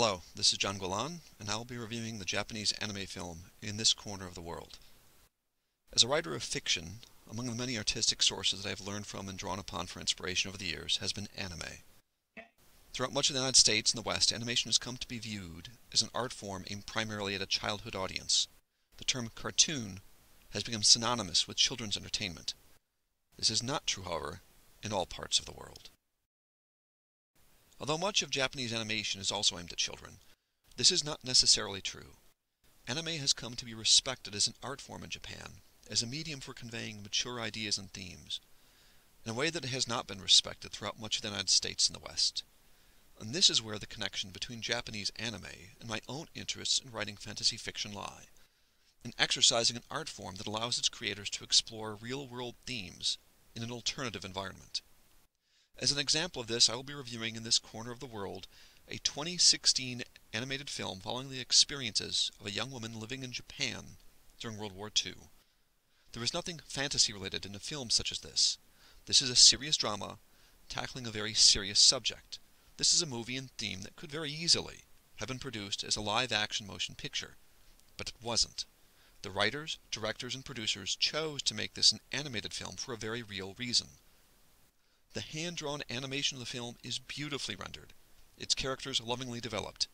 Hello, this is John Golan, and I will be reviewing the Japanese anime film In This Corner of the World. As a writer of fiction, among the many artistic sources that I have learned from and drawn upon for inspiration over the years has been anime. Throughout much of the United States and the West, animation has come to be viewed as an art form aimed primarily at a childhood audience. The term cartoon has become synonymous with children's entertainment. This is not true, however, in all parts of the world. Although much of Japanese animation is also aimed at children, this is not necessarily true. Anime has come to be respected as an art form in Japan, as a medium for conveying mature ideas and themes, in a way that it has not been respected throughout much of the United States and the West. And this is where the connection between Japanese anime and my own interests in writing fantasy fiction lie, in exercising an art form that allows its creators to explore real world themes in an alternative environment. As an example of this, I will be reviewing in this corner of the world a 2016 animated film following the experiences of a young woman living in Japan during World War II. There is nothing fantasy related in a film such as this. This is a serious drama tackling a very serious subject. This is a movie and theme that could very easily have been produced as a live action motion picture, but it wasn't. The writers, directors, and producers chose to make this an animated film for a very real reason. The hand-drawn animation of the film is beautifully rendered, its characters lovingly developed,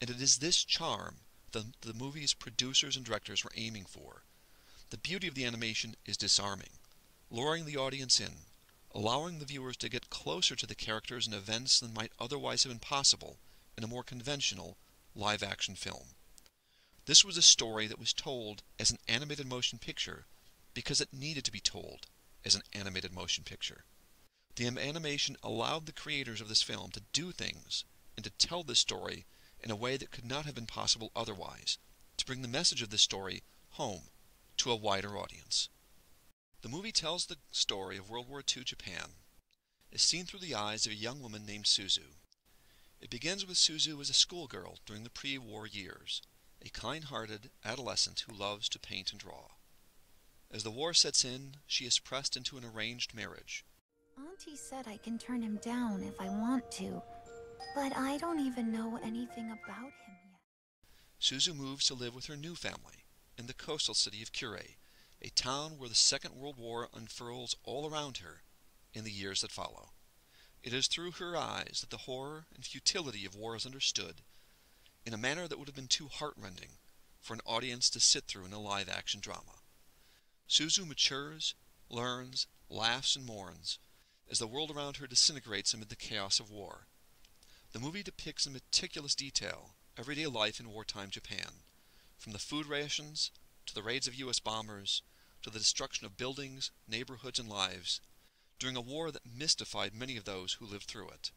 and it is this charm that the movie's producers and directors were aiming for. The beauty of the animation is disarming, luring the audience in, allowing the viewers to get closer to the characters and events than might otherwise have been possible in a more conventional live-action film. This was a story that was told as an animated motion picture because it needed to be told as an animated motion picture. The animation allowed the creators of this film to do things and to tell this story in a way that could not have been possible otherwise, to bring the message of this story home to a wider audience. The movie tells the story of World War II Japan, as seen through the eyes of a young woman named Suzu. It begins with Suzu as a schoolgirl during the pre-war years, a kind-hearted adolescent who loves to paint and draw. As the war sets in, she is pressed into an arranged marriage, Auntie said I can turn him down if I want to, but I don't even know anything about him yet. Suzu moves to live with her new family in the coastal city of Kure, a town where the Second World War unfurls all around her in the years that follow. It is through her eyes that the horror and futility of war is understood, in a manner that would have been too heartrending for an audience to sit through in a live action drama. Suzu matures, learns, laughs, and mourns as the world around her disintegrates amid the chaos of war. The movie depicts in meticulous detail everyday life in wartime Japan, from the food rations to the raids of U.S. bombers to the destruction of buildings, neighborhoods, and lives during a war that mystified many of those who lived through it.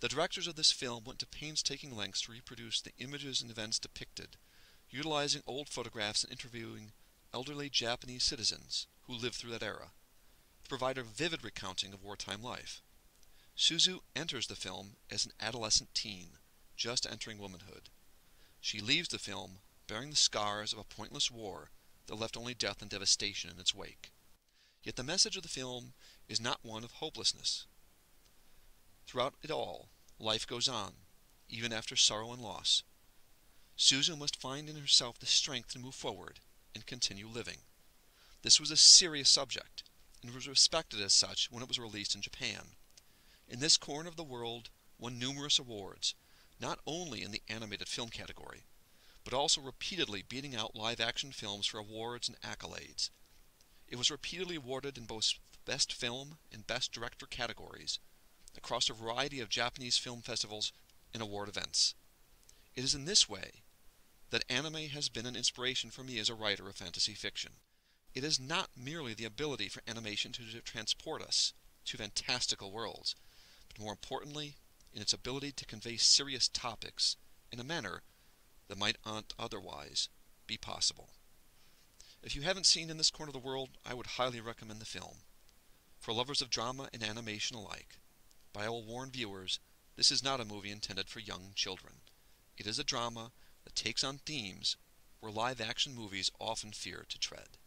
The directors of this film went to painstaking lengths to reproduce the images and events depicted, utilizing old photographs and interviewing elderly Japanese citizens who lived through that era to provide a vivid recounting of wartime life. Suzu enters the film as an adolescent teen, just entering womanhood. She leaves the film bearing the scars of a pointless war that left only death and devastation in its wake. Yet the message of the film is not one of hopelessness. Throughout it all, life goes on, even after sorrow and loss. Suzu must find in herself the strength to move forward and continue living. This was a serious subject, and was respected as such when it was released in Japan. In this corner of the world, won numerous awards, not only in the animated film category, but also repeatedly beating out live action films for awards and accolades. It was repeatedly awarded in both Best Film and Best Director categories across a variety of Japanese film festivals and award events. It is in this way that anime has been an inspiration for me as a writer of fantasy fiction. It is not merely the ability for animation to transport us to fantastical worlds, but more importantly, in its ability to convey serious topics in a manner that might not otherwise be possible. If you haven't seen In This Corner of the World, I would highly recommend the film. For lovers of drama and animation alike, but I will warn viewers, this is not a movie intended for young children. It is a drama that takes on themes where live action movies often fear to tread.